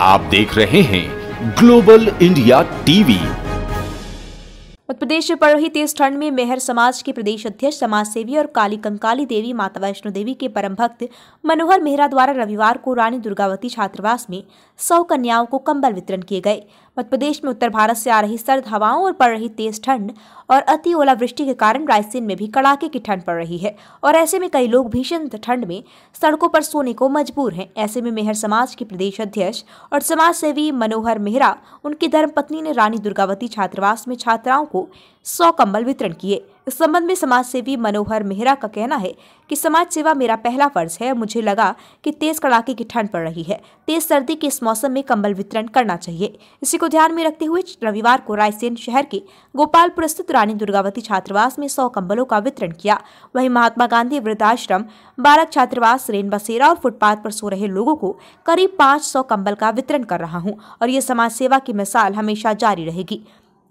आप देख रहे हैं global India TV. Uttar Pradesh में पड़ रही तेज ठंड में मेहर समाज के प्रदेश अध्यक्ष समाज सेवी और काली कंकाली देवी, माता वैष्णो देवी के परम भक्त मनोहर मेहरा द्वारा रविवार को रानी दुर्गावती छात्रावास में सौ कन्याओं को कंबल वितरण किए गए। मध्य प्रदेश में उत्तर भारत से आ रही सर्द हवाओं और पड़ रही तेज ठंड और अति ओलावृष्टि के कारण रायसेन में भी कड़ाके की ठंड पड़ रही है। और ऐसे में कई लोग भीषण ठंड में सड़कों पर सोने को मजबूर हैं। ऐसे में मेहर समाज के प्रदेश अध्यक्ष और समाज सेवी मनोहर मेहरा, उनकी धर्मपत्नी ने रानी दुर्गावती छात्रावास में छात्राओं को सौ कम्बल वितरण किए। इस संबंध में समाज सेवी मनोहर मेहरा का कहना है कि समाज सेवा मेरा पहला फ़र्ज़ है। मुझे लगा कि तेज कड़ाके की ठंड पड़ रही है। तेज सर्दी के इस मौसम में कंबल वितरण करना चाहिए। इसी को ध्यान में रखते हुए रविवार को रायसेन शहर के गोपालपुर स्थित रानी दुर्गावती छात्रावास में सौ कंबलों का वितरण किया। वहीं महात्मा गांधी वृद्धाश्रम, बालक छात्रावास रेन बसेरा और फुटपाथ पर सो रहे लोगों को करीब पाँच सौ कंबल का वितरण कर रहा हूँ और ये समाज सेवा की मिसाल हमेशा जारी रहेगी।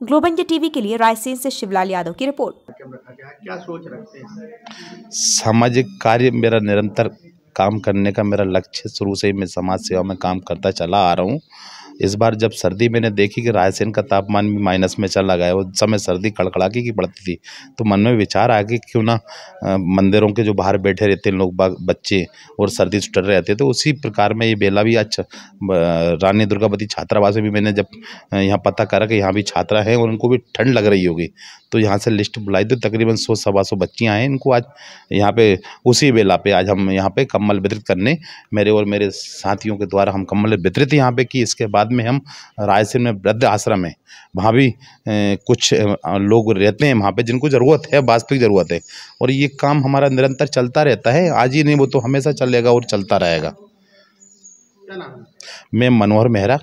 ग्लोबल टीवी के लिए रायसेन से शिवलाल यादव की रिपोर्ट। क्या सोच रखते हैं? सामाजिक कार्य मेरा निरंतर काम करने का मेरा लक्ष्य शुरू से ही मैं समाज सेवा में काम करता चला आ रहा हूँ। इस बार जब सर्दी मैंने देखी कि रायसेन का तापमान भी माइनस में चला गया, उस समय सर्दी कड़कड़ाकी की पड़ती थी तो मन में विचार आ गया क्यों ना मंदिरों के जो बाहर बैठे रहते हैं लोग बच्चे और सर्दी से डर रहते तो उसी प्रकार में ये बेला भी अच्छा रानी दुर्गावती छात्रावास में भी मैंने जब यहाँ पता करा कि यहाँ भी छात्रा हैं और उनको भी ठंड लग रही होगी तो यहाँ से लिस्ट बुलाई तो तकरीबन सौ, सवा सौ बच्चियाँ हैं, इनको आज यहाँ पे, उसी बेला पे आज हम यहाँ पे कम्बल वितरित करने, मेरे और मेरे साथियों के द्वारा हम कम्बल वितरित यहाँ पे की, इसके बाद में हम रायसेन में वृद्ध आश्रम है वहाँ भी कुछ लोग रहते हैं वहाँ पे जिनको ज़रूरत है वास्तविक ज़रूरत है। और ये काम हमारा निरंतर चलता रहता है आज ही नहीं वो तो हमेशा चलेगा और चलता रहेगा। मैं मनोहर मेहरा।